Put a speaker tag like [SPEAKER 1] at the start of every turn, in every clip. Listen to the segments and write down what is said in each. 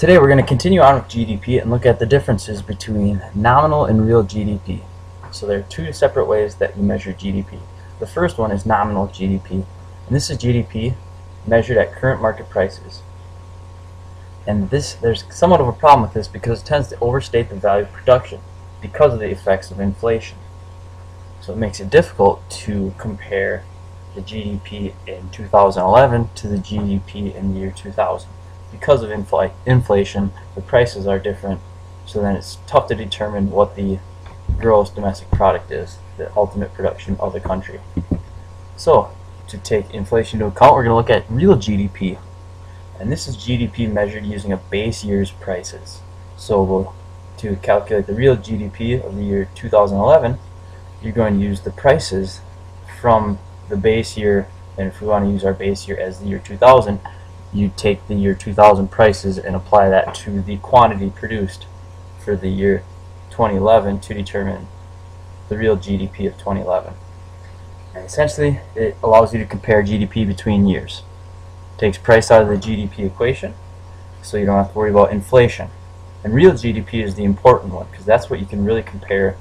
[SPEAKER 1] Today we're going to continue on with GDP and look at the differences between nominal and real GDP. So there are two separate ways that we measure GDP. The first one is nominal GDP, and this is GDP measured at current market prices. And this there's somewhat of a problem with this because it tends to overstate the value of production because of the effects of inflation. So it makes it difficult to compare the GDP in 2011 to the GDP in the year 2000 because of infl inflation, the prices are different. So then it's tough to determine what the gross domestic product is, the ultimate production of the country. So to take inflation into account, we're going to look at real GDP. And this is GDP measured using a base year's prices. So we'll, to calculate the real GDP of the year 2011, you're going to use the prices from the base year, and if we want to use our base year as the year 2000, you take the year 2000 prices and apply that to the quantity produced for the year 2011 to determine the real GDP of 2011. And essentially, it allows you to compare GDP between years. It takes price out of the GDP equation, so you don't have to worry about inflation. And real GDP is the important one, because that's what you can really compare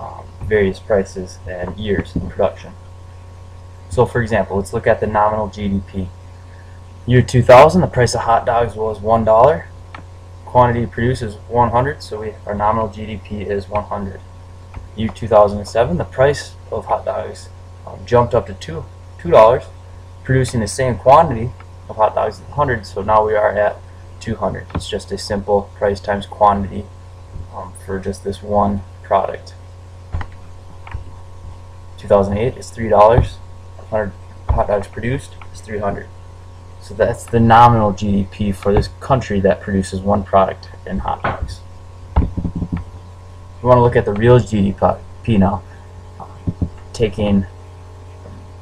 [SPEAKER 1] um, various prices and years in production. So for example, let's look at the nominal GDP. Year 2000, the price of hot dogs was $1. Quantity produced is 100, so we, our nominal GDP is 100. Year 2007, the price of hot dogs um, jumped up to two, $2, producing the same quantity of hot dogs as 100, so now we are at 200. It's just a simple price times quantity um, for just this one product. 2008 is $3. 100 hot dogs produced is 300. So that's the nominal GDP for this country that produces one product in hot dogs. We want to look at the real GDP now, taking,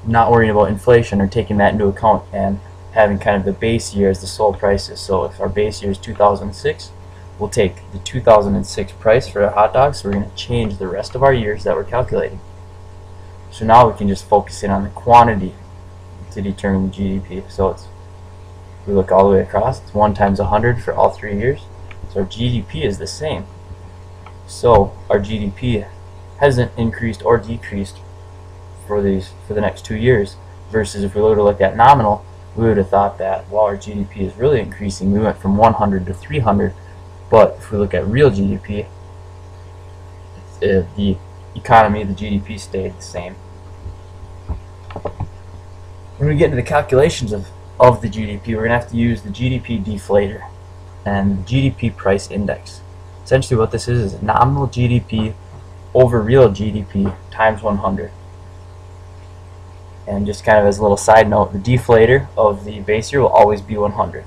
[SPEAKER 1] not worrying about inflation or taking that into account and having kind of the base year as the sole prices. So if our base year is 2006, we'll take the 2006 price for a hot dog, so we're going to change the rest of our years that we're calculating. So now we can just focus in on the quantity to determine the GDP. So it's we look all the way across, it's 1 times 100 for all three years. So our GDP is the same. So our GDP hasn't increased or decreased for these for the next two years. Versus if we were to look at nominal, we would have thought that while our GDP is really increasing, we went from 100 to 300. But if we look at real GDP, the economy, the GDP stayed the same. When we get into the calculations of of the GDP, we're going to have to use the GDP deflator and GDP price index. Essentially what this is is nominal GDP over real GDP times 100. And just kind of as a little side note, the deflator of the base year will always be 100.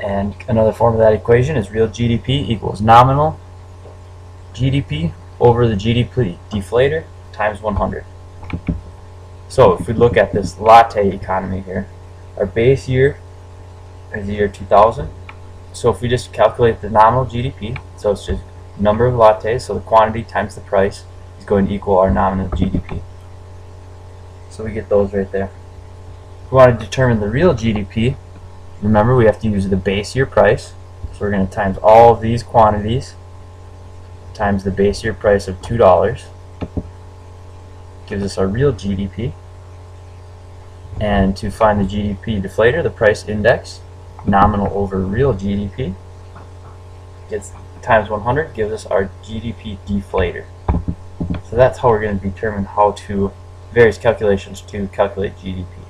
[SPEAKER 1] And another form of that equation is real GDP equals nominal GDP over the GDP deflator times 100. So if we look at this latte economy here, our base year is the year 2000. So if we just calculate the nominal GDP, so it's just number of lattes, so the quantity times the price is going to equal our nominal GDP. So we get those right there. If we want to determine the real GDP, remember we have to use the base year price. So we're going to times all of these quantities times the base year price of $2 gives us our real GDP. And to find the GDP deflator, the price index, nominal over real GDP, gets times 100 gives us our GDP deflator. So that's how we're going to determine how to, various calculations to calculate GDP.